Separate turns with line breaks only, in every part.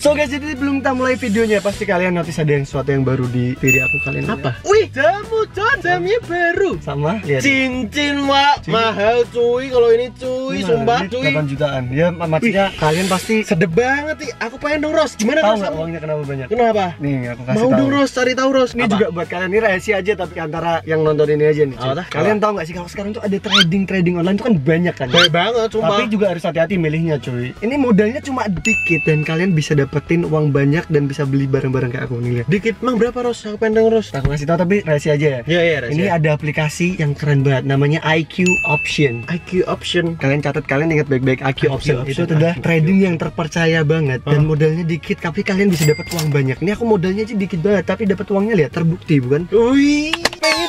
So guys, jadi belum kita mulai videonya Pasti kalian notice ada yang sesuatu yang baru di diri aku kalian
Apa?
Wih,
Jamu John, jamnya baru.
sama lihat
Cincin Wak, mahal cuy kalau ini cuy,
Ini
sumpah cuy.
8 jutaan Ya maksudnya kalian pasti
Sedep banget nih. Aku pengen dong Ros. Gimana
Tahu nggak uangnya kenapa banyak?
Kenapa?
Nih aku kasih
Mau
tahu
dong Ros, cari tahu Ros.
Ini juga buat kalian, ini rahasia aja tapi antara yang nonton ini aja nih cuy.
Apa?
Kalian tahu nggak sih kalau sekarang tuh ada trading-trading online tuh kan banyak kan
Baik banget sumpah.
Tapi juga harus hati-hati milihnya cuy Ini modalnya cuma dikit dan kalian bisa dapetin uang banyak dan bisa beli barang-barang kayak aku nih lihat
Dikit, emang berapa Ros? Aku pengen dong Ros.
Aku kasih tahu tapi rahasia aja ya
Iya iya
Ini ada aplikasi yang keren banget namanya IQ Option
IQ option.
Kalian catat kalian ingat baik-baik IQ,
IQ
Option.
Option,
Itu adalah trading yang terpercaya banget dan
Oh.
modalnya dikit tapi kalian bisa dapat uang banyak. Ini aku modalnya aja dikit banget tapi dapat uangnya lihat terbukti bukan?
Wih,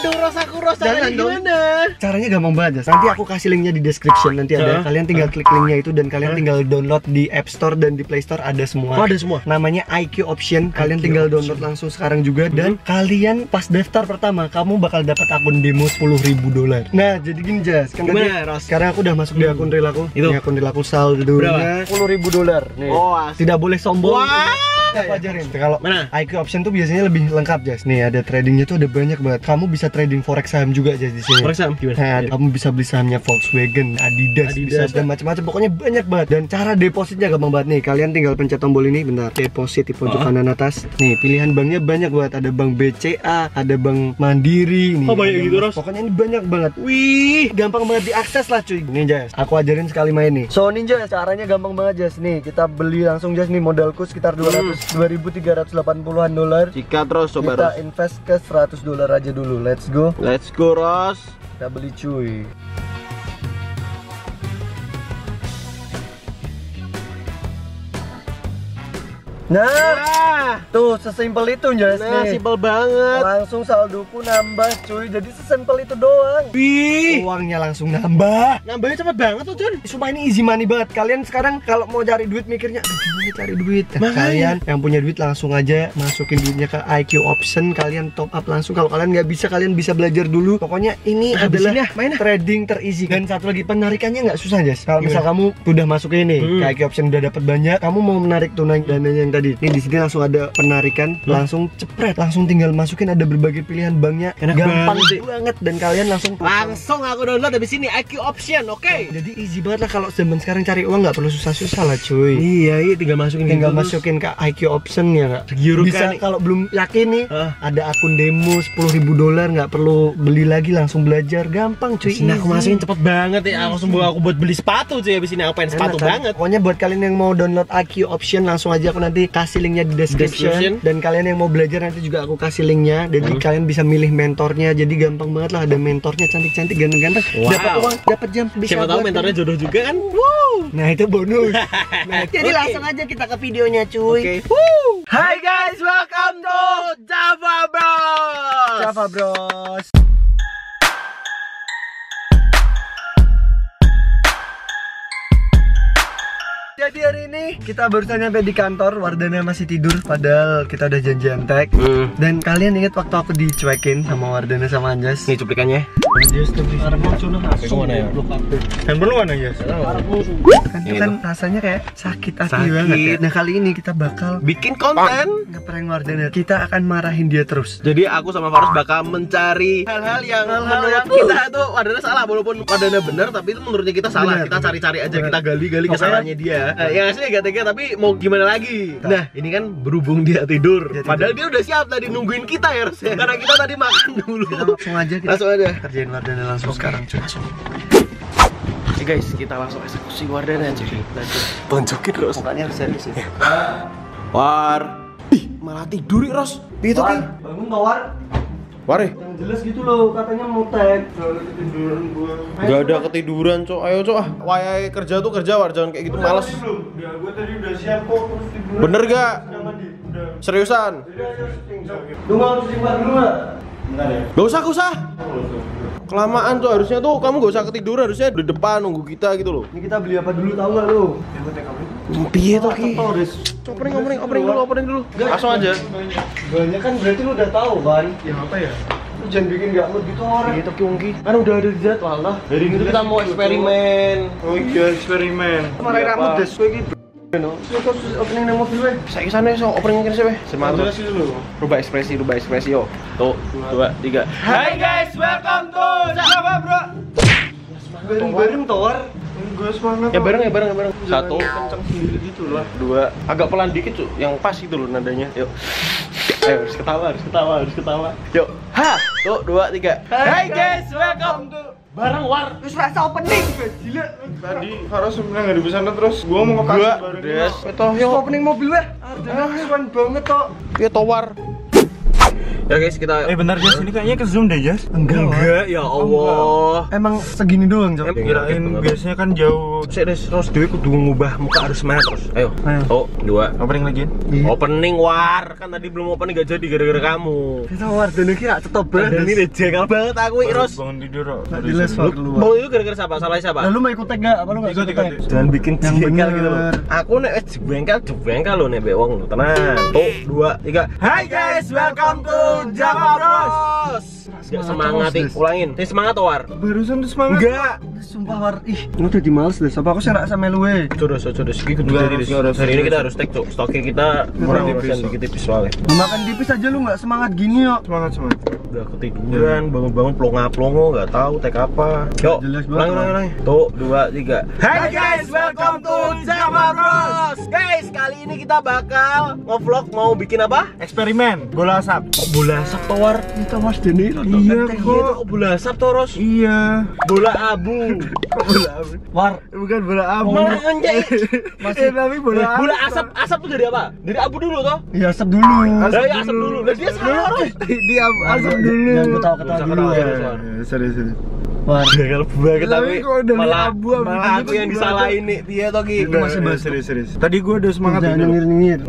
dong Ros aku Ros. Caranya
Jangan dong.
gimana?
Caranya gampang banget ya. Nanti aku kasih linknya di description nanti ada. Kalian tinggal klik linknya itu dan kalian tinggal download di App Store dan di Play Store ada semua.
Oh ada semua.
Namanya IQ Option. Kalian
IQ
tinggal
Option.
download langsung sekarang juga dan kalian pas daftar pertama kamu bakal dapat akun demo 10.000 dolar. Nah, jadi gini Jas, kan
Gimana Ros?
sekarang aku udah masuk di akun real aku.
Itu.
Ini akun real aku saldonya 10.000 dolar. Nih.
Oh,
Tidak boleh sombong.
Wah.
Aku ajarin. Kalau
Mana?
IQ option tuh biasanya lebih lengkap Jas. Nih ada tradingnya tuh ada banyak banget. Kamu bisa trading forex saham juga Jas di sini.
For example,
Nah,
gimana?
kamu bisa beli sahamnya Volkswagen, Adidas,
Adidas.
bisa dan macam-macam. Pokoknya banyak banget. Dan cara depositnya gampang banget nih. Kalian tinggal pencet tombol ini, bentar. Deposit di pojok
Oh.
kanan atas. Nih, pilihan banknya banyak banget. Ada bank BCA, ada bank Mandiri. Nih,
Oh, banyak gitu, Ros?
Pokoknya ini banyak banget. Wih, gampang banget diakses lah cuy. Nih Jas, aku ajarin sekali main nih. So Ninja, caranya gampang banget Jas. Nih, kita beli langsung Jas nih modalku sekitar 200 2380-an dolar.
Jika terus coba
Kita
Ros.
invest ke 100 dolar aja dulu. Let's go.
Let's go Ros.
Kita beli cuy. Nah,
Nah,
tuh sesimpel itu Jas
nah
nih.
simpel banget.
Langsung saldoku nambah cuy. Jadi sesimpel itu doang.
Wih,
Uangnya langsung nambah.
nambahnya cepet banget tuh John.
Sumpah ini easy money banget. Kalian sekarang kalau mau cari duit mikirnya, gimana cari duit? Nah, kalian yang punya duit langsung aja masukin duitnya ke IQ option. Kalian top up langsung. Kalau kalian nggak bisa, kalian bisa belajar dulu. Pokoknya ini
Habis
adalah
ah, main
trading tereasy. Dan satu lagi penarikannya nggak susah Jas. Kalau misal kamu udah masuk ini
Hmm.
ke IQ option udah dapat banyak, kamu mau menarik tunai dananya yang tadi. Nih di sini langsung ada penarikan, langsung cepret, langsung tinggal masukin ada berbagai pilihan banknya.
Enak
Gampang
banget
banget dan kalian langsung
Langsung aku download habis ini IQ option, oke?
jadi easy banget lah kalau zaman sekarang cari uang nggak perlu susah-susah lah cuy.
Iya, iya tinggal masukin
Tinggal
gitu,
masukin ke IQ option ya nggak. Bisa kalau belum yakin nih,
Ah.
ada akun demo 10.000 dolar nggak perlu beli lagi langsung belajar gampang cuy.
Ini aku masukin cepet banget ya. Aku sembuh aku buat beli sepatu cuy habis ini aku pengen sepatu
Enak kan?
banget.
Pokoknya buat kalian yang mau download IQ option langsung aja aku nanti kasih linknya di description.
Description.
Dan kalian yang mau belajar nanti juga aku kasih linknya. Jadi
Hmm.
kalian bisa milih mentornya. Jadi gampang banget lah ada mentornya cantik-cantik ganteng-ganteng.
Wow.
Dapat uang, dapat jam. Bisa
Siapa tahu mentornya jodoh juga kan? Wow.
Nah itu bonus. Nah, jadi
Oke.
langsung aja kita ke videonya cuy.
Woo. Hai guys, welcome to Java Bros.
Java Bros. Jadi hari ini kita barusan nyampe di kantor, Wardana masih tidur padahal kita udah janjian tag.
Hmm.
Dan kalian ingat waktu aku dicuekin sama Wardana sama Anjas?
Ini cuplikannya.
Anjas tuh
ya?
Handphone lu mana ya? Kan kan rasanya kayak sakit hati
Sakit.
banget ya. Nah kali ini kita bakal
Bikin konten.
ngeprank Wardana. Kita akan marahin dia terus.
Jadi aku sama Farus bakal mencari hal-hal yang
Hal-hal
menurut
yang-
kita tuh Wadana salah walaupun Wadana benar tapi itu menurutnya kita salah. Kita cari-cari aja, kita gali-gali kesalahannya dia. Yang asli gak tega tapi mau gimana lagi? Nah, ini kan berhubung dia tidur.
Dia tidur.
Padahal dia udah siap tadi nungguin kita ya, Ros. Karena kita tadi makan dulu.
Kita langsung aja kita
Langsung aja.
kerjain Wardana langsung sekarang cuy.
Oke guys, kita langsung eksekusi Wardana cuy. Tunjukin Ros.
Mukanya harus serius ya.
War. Ih, malah tidur ya, Ros. Itu Ki.
bangun tawar.
Ware.
Yang jelas gitu loh, katanya mau tag. Ketiduran gua.
Gak ada ketiduran, Cok. Ayo, Cok. Ah, wayai kerja tuh kerja, war jangan kayak gitu males.
Udah, gua tadi udah siap kok terus tiduran.
Bener gak?
Udah mandi, udah.
Seriusan?
Lu mau cuci muka dulu ya.
Gak usah, gak usah. Kelamaan tuh harusnya tuh kamu gak usah ketiduran, harusnya di depan nunggu kita gitu loh.
Ini kita beli apa dulu tahu nggak lu? Ya gua tag apa?
Piye tuh Ki? Opening, opening, opening dulu, opening dulu. Langsung aja.
Banyak kan berarti lu udah tahu kan? Yang apa ya? Lu jangan bikin gak mood gitu orang.
Gitu Ki Ungki. Kan udah ada di jadwal lah. Dari itu kita mau eksperimen.
Oh iya eksperimen. Marahin rambut des kayak gitu. No, terus opening nang mobil weh.
Saya ke sana so opening kene sih. Semangat.
Jelasin dulu.
Rubah ekspresi, rubah ekspresi yo. Tuh, dua, tiga. Hai guys, welcome to Jakarta Bro.
Bareng-bareng tawar.
Gue semangat.
Ya bareng ya bareng ya bareng. Satu,
kenceng sendiri gitu lah.
dua, agak pelan dikit cuy, yang pas gitu loh nadanya. Yuk. Ayo harus ketawa, harus ketawa, harus ketawa. Yuk. Ha, tuh dua, tiga. Hai guys, welcome to Bareng War.
Terus rasa opening gila.
Tadi Faros sebenarnya nggak di sana terus gue mau ke kasih bareng.
des. Itu
opening mobil weh. Arjana keren banget toh.
Ya towar. Ya guys, kita
Eh bentar Jas, ini kayaknya ke zoom deh Jas.
Enggak, ya Allah.
Emang segini doang, Cok.
Kirain biasanya kan jauh.
Saya des, terus dewi kudu ngubah muka harus semangat terus. Ayo.
Ayo.
Oh, dua.
Opening lagi.
Iya.
Opening war, kan tadi belum opening gak jadi gara-gara kamu.
Kita war dan kira cetop
Dan
banget.
ini deh jegal banget aku Ros.
Bangun tidur. kok.
Jelas,
sorry.
Fak, lu.
Mau itu gara-gara siapa? Salah siapa?
Lalu mau ikut tag gak? Apa lu gak
Ikut.
Jangan bikin jengkel gitu loh. Aku nek wis jengkel, jengkel lo nek wong. Tenang. Tuh, dua, tiga. Hai guys, welcome to Java Semangat nih,
terus,
ulangin. Ini semangat War.
Barusan tuh semangat.
Enggak.
Sumpah war, ih, lu jadi males deh. Apa aku sih nggak sama lu weh?
Terus, terus, iki kudu
harus,
Hari ini kita harus take tuh. Stoknya kita kurang
tipis,
urusan dikit tipis soalnya.
Makan tipis aja lu nggak semangat gini yo.
Semangat semangat.
Udah ketiduran, bangun-bangun plonga-plongo, nggak tahu take apa. Yuk,
Jelas banget,
ulangi, ulangi,
War.
ulangi. Tuh, dua, tiga. Hai guys, welcome to Java Bros. Guys, kali ini kita bakal ngevlog mau bikin apa?
Eksperimen bola asap.
Bola asap towar?
Kita mas Deniro.
Iya,
Iya,
kok.
kok bola asap toros?
Iya.
Bola abu.
War,
Bukan bola abu.
Malah anjay.
Masih tapi bola
Bola asap, asap tuh dari apa? Dari abu dulu toh?
iya asap dulu.
Asap
Dari asap dulu. Lah dia salah Ros.
Dia asap dulu.
Yang gue tahu ketawa
Usah
dulu. Ya,
Sorry sorry.
War,
Gagal banget
Tapi
tapi malah,
abu, abu
malah
gitu
aku yang disalahin nih dia toh Ki.
Itu masih bahas serius serius. Tadi gue udah semangat
jangan
ini loh.
nyengir nyengir.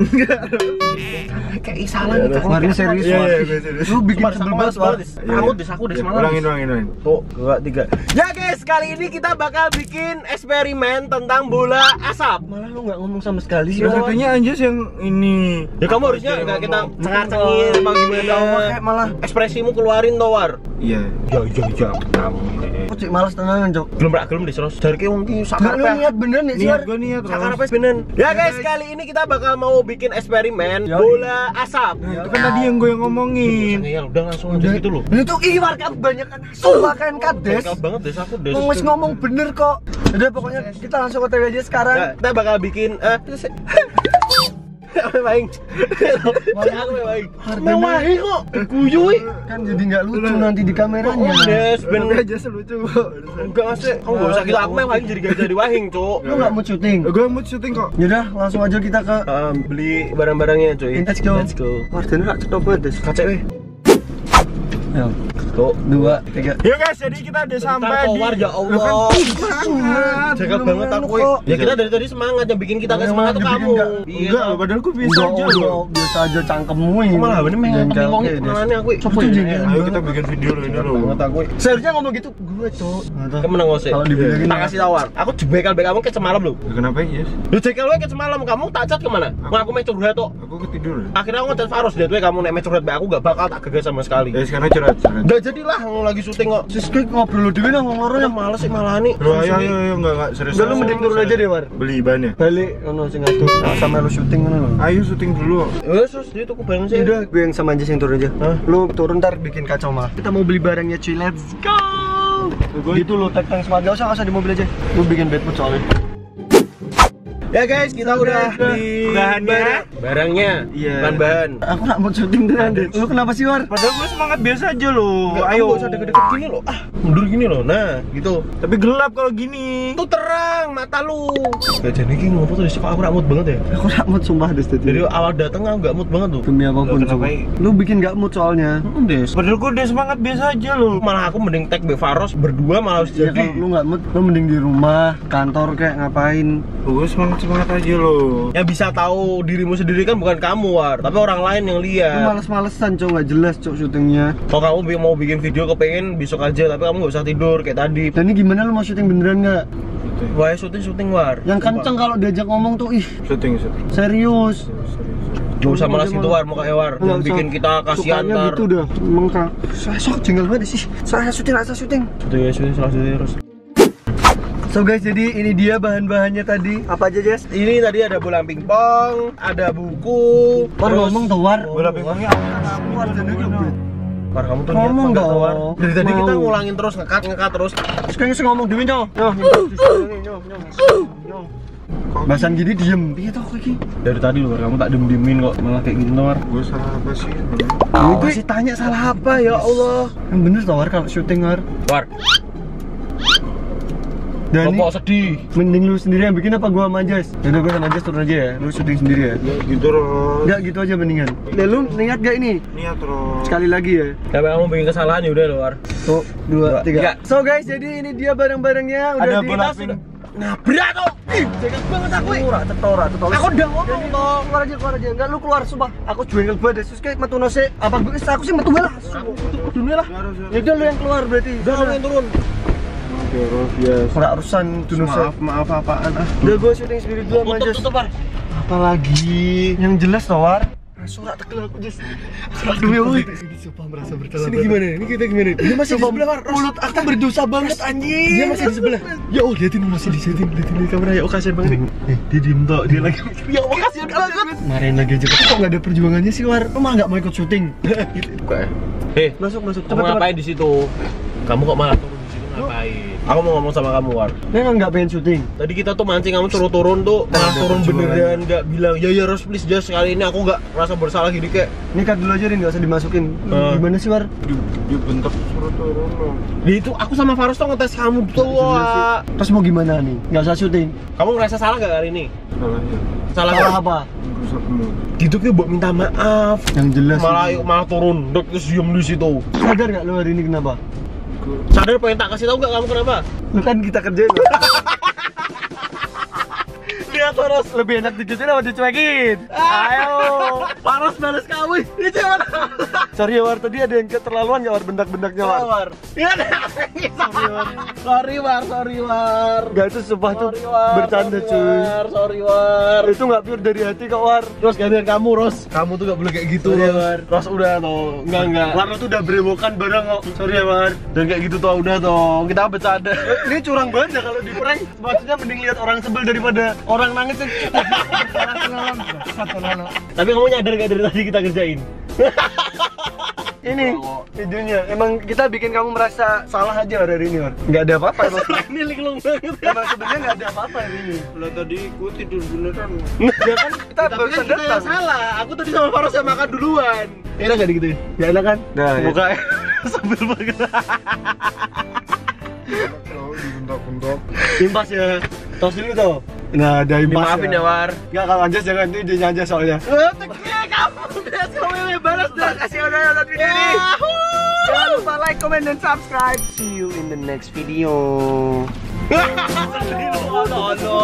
Kayak salah nih kan.
War ini serius
Iya, iya.
Lu bikin sebel
aku
banget War.
banget, Des. Aku des malam.
Ulangin ulangin ulangin.
Tuh, dua, tiga. Ya guys, kali ini kita bakal bikin eksperimen tentang bola asap.
Malah lu nggak ngomong sama sekali sih.
Ya, katanya Anjas yang ini.
Ya kamu harusnya nggak kita cengar-cengir apa gimana.
Kayak malah
Ekspresimu keluarin toh, War.
Iya.
Ya, ya, ya. Kamu.
Aku cek males tenangan, Cok.
Belum rak gelem deh, terus. Dari ke wong ki sakar
lu niat bener nih sih,
Niat gue niat
Sakar
Ros.
apa benen? Ya guys, kali ini kita bakal mau bikin eksperimen bola asap.
Nah, itu kan tadi yang gue yang ngomongin.
Ya udah langsung aja gitu loh.
Ini tuh ih warga kebanyakan sumpah kan kades.
Kau banget des aku des.
Ngomong wis ngomong bener kok. Udah pokoknya kita langsung OTW aja sekarang.
Nah, kita bakal bikin eh baik.
Harganya-
Mewahi kok. Kuyui.
Kan jadi nggak lucu nanti di kameranya.
Oh,
Tapi
ben
aja lucu kok.
enggak masih. Kamu enggak usah gitu. Aku mewahi jadi gak jadi wahing, Cuk.
Lu nggak mau syuting?
Gue mau syuting kok.
Yaudah langsung aja kita ke
beli barang-barangnya, cuy.
Let's go.
Let's go.
Warden rak cetok banget.
Kacek weh.
Ayo,
Tuh.
dua, tiga.
Ya guys, jadi kita udah sampai di
Tawar ya Allah.
Semangat.
Jaga banget aku.
kok.
Ya kita dari tadi semangat yang bikin kita
Yang
semangat tuh kamu. Iya,
Enggak, loh, padahal gue bisa aja loh.
biasa aja cangkemmu ini.
Malah bener
kayak des.
menangane aku.
Itu jengkel
Ayo kita bikin video loh ini loh.
banget aku.
Seharusnya ngomong gitu gue, Cok.
Kamu menang sih?
Kalau dibilangin
tak kasih tawar. Aku jebekal bek kamu ke semalam lu.
Ya, Kenapa ya?
Lu jekel wae ke semalam kamu tak cat ke mana? Mau aku main curhat tok.
Aku ketidur.
Akhirnya aku ngecat Faros dia tuh kamu nek main curhat bek aku gak bakal tak gegas sama sekali.
Ya sekarang curhat. curhat.
Jadilah aku lagi syuting kok.
Sis kayak ngobrol dulu nang ngomong
Orang yang males sih malah nih.
Bro, ayo ayo ayo enggak enggak serius.
Udah lu mending turun aja deh, War.
Beli bannya.
Balik ngono sing ngatur. Nah, sama lu syuting ngono lho.
Ayo syuting dulu.
Wes terus dia tuh bareng sih.
Udah, gue yang sama aja yang turun aja.
Hah?
Lu turun ntar bikin kacau malah. Kita mau beli barangnya cuy, let's go. Gitu lo, semangat. Gak usah, gak usah di mobil aja. Gue bikin bad mood soalnya.
Ya guys, kita udah
Udah.
beli
Bahannya.
barang- barangnya,
Iya.
bahan-bahan.
Aku gak mau syuting dengan deh. Lu kenapa sih, War?
Padahal gue semangat biasa aja loh.
Enggak,
ayo.
kamu nggak usah deket-deket gini loh. Ah, mundur gini loh. Nah, gitu.
Tapi gelap kalau gini.
Itu terang mata lu. Gak jadi gini ngopo tuh aku gak mood banget ya.
Aku gak mood sumpah des tadi.
Dari awal datang aku gak mood banget tuh.
Demi apa
pun kenapa,
sumpah. Lu bikin gak mood soalnya.
Hmm, Des.
Padahal gue udah semangat biasa aja loh.
Malah aku mending tag Be Faros berdua malah harus
Ya
jadi.
kalau lu gak mood, lu mending di rumah, kantor kayak ngapain.
Gue semangat semangat aja loh.
Yang bisa tahu dirimu sendiri kan bukan kamu, War, tapi orang lain yang
Lu
lihat.
males-malesan, cok, gak jelas, cok, syutingnya.
Kalau kamu mau bikin video kepengen besok aja, tapi kamu nggak usah tidur kayak tadi.
Dan ini gimana lu mau syuting beneran gak?
Wah, syuting syuting war.
Yang kenceng kalau diajak ngomong tuh, ih,
Syuting syuting.
serius.
Gak usah malas gitu war, muka war.
Nggak
Yang bikin kita kasihan
Sukanya
ntar.
gitu dah. Emang kak, saya sok jengkel banget sih. Saya syuting, saya syuting.
Syuting ya, syuting, salah syuting terus.
So guys, jadi ini dia bahan-bahannya tadi. Apa aja, Jas?
Ini tadi ada bola pingpong, ada buku.
War
terus-
ngomong tuh, War.
Bola pingpongnya
War jadi ngebut.
War kamu tuh
Ngomong dong.
War. Dari tadi kita ngulangin terus ngekat ngekat terus.
Terus kayaknya ngomong dulu, Nyo. Nyo, nyo, nyo, nyo. Bahasan gini diem. Iya kayak gini.
Dari tadi lu War, kamu tak diem diemin kok malah kayak gitu War.
Gue salah apa sih?
Lu
Gue sih tanya salah apa ya Allah.
Yang bener toh, War kalau syuting, War.
War,
Dan
kok sedih?
mending lu sendiri yang bikin apa gua sama Jas? Yaudah gua sama Jas turun aja ya, lu syuting sendiri ya
Ya gitu loh.
Enggak gitu aja mendingan Nah lu niat gak ini?
Niat loh.
Sekali lagi ya
Tapi kamu bikin kesalahan ya udah lu War.
Satu, dua,
Dua,
tiga.
tiga.
So guys, jadi ini dia barang-barangnya udah
Ada
di
bola
tas
ping.
udah-
Nabrak tuh. Ih, jagat banget aku.
Ora, cetora, cetora.
Aku udah ngomong toh.
Keluar aja, keluar aja. Enggak lu keluar sumpah. Aku jengkel banget deh. Sus kayak metu nose. Apa gue aku sih metu lah.
Dunia lah.
Ya udah lu yang keluar berarti.
Udah kamu yang turun.
Oke, Rof, ya.
Ora urusan dunose.
Maaf, maaf apaan ah.
Udah gua syuting sendiri dulu sama
Tutup
Jas.
tutup War.
Apalagi yang jelas toh, War. Surat tegel aku, Jas. Surat demi woi. Ini sumpah merasa bersalah.
Sini gimana? Ini kita gimana? Dia masih di sebelah War.
Mulut aku berdosa banget anjing.
Dia masih di sebelah. Ya oh liatin masih di sini, liatin di kamera. Ya oh kasihan banget nih. Eh, dia diem tok, dia lagi. Ya oh kasihan banget.
Marahin lagi aja. Kok nggak ada perjuangannya sih, War? Lu mah nggak mau ikut syuting?
Buka ya. Hei,
Masuk, masuk.
kamu ngapain di situ? Kamu kok malah turun di situ ngapain? Aku mau ngomong sama kamu War.
Kan nggak pengen syuting.
Tadi kita tuh mancing kamu suruh turun tuh, malah turun beneran nggak bilang ya ya Ros please just kali ini aku nggak merasa bersalah gini kayak
Ini cut dulu aja Rin, nggak usah dimasukin. Lu
Eh.
Gimana sih, War?
Di, dibentak suruh turun loh.
Ya itu aku sama Faros tuh ngetes kamu tuh Wak.
Terus mau gimana nih? Nggak usah syuting.
Kamu ngerasa salah gak hari ini? Salah,
Salah
nggak?
apa?
Rusak.
Gitu kayak buat minta maaf.
Yang jelas.
Malah malah turun, dek terus diem di situ.
Sadar nggak lu hari ini kenapa?
Sadar pengen tak kasih tahu gak kamu kenapa?
Lu kan kita kerjain. War. Terus lebih enak digituin apa dicuekin? Ayo.
Faros balas kamu. Ini cewek.
Sorry ya War, tadi ada yang keterlaluan ya War bendak-bendaknya War.
War. Ya Sorry War, sorry War.
Gak itu sumpah tuh
War.
bercanda
Sorry,
cuy.
War. Sorry War.
Itu nggak pure dari hati kok War.
Terus gantian kamu Ros. Kamu tuh gak boleh kayak gitu
Sorry,
Ros.
War.
Ros udah toh. Enggak enggak.
War tuh udah berewokan bareng kok. Sorry ya War.
Dan kayak gitu toh udah toh. Kita bercanda.
Ini curang banget ya kalau di prank. Maksudnya mending lihat orang sebel daripada orang nangis.
Tapi kamu nyadar gak dari tadi kita kerjain?
Ini videonya. Emang kita bikin kamu merasa salah aja hari ini War. Nggak ada apa-apa emang.
Ini linglung banget.
Emang sebenarnya nggak ada apa-apa hari ini.
Lah tadi gue tidur beneran.
Ya kan kita
Tapi
barusan
kan kita yang salah. Aku tadi sama Faros yang makan duluan. Enak gak gitu?
Ya enak kan? Nah, ya.
Buka Sebel banget.
Tahu dibentak-bentak.
Impas ya. Tos dulu tuh. Nah, ada impas.
Dimaafin ya War.
Enggak kalau Anjas jangan itu idenya Anjas soalnya.
Teknya kamu udah kamu balas dah.
Kasih udah nonton video ini. Jangan lupa like, comment, dan subscribe. See you in the next video.
Oh, no, no.